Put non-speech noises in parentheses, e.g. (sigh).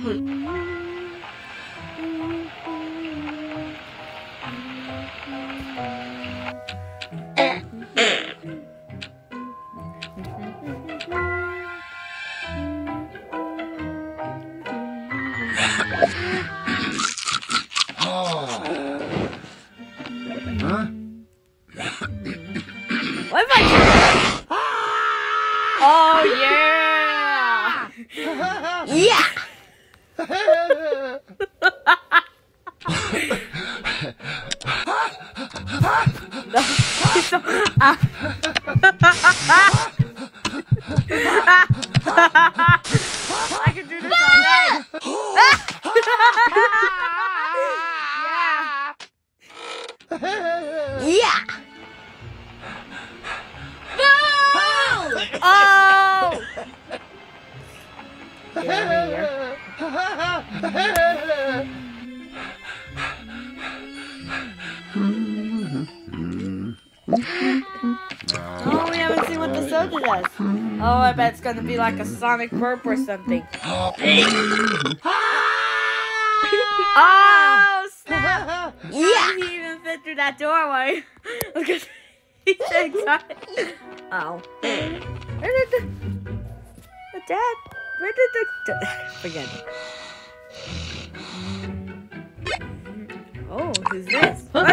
Boo! Oh yeah! yeah! 나 yeah. Yeah. (laughs) Oh! Get out of here. Oh, we haven't seen what the soda does. Oh, I bet it's gonna be like a sonic burp or something. (laughs) Oh, snap! Yeah. Fit through that doorway. (laughs) Look at he's so excited. Oh. Where did the, the dad? Where did the (laughs) forget it. Oh, who's this? What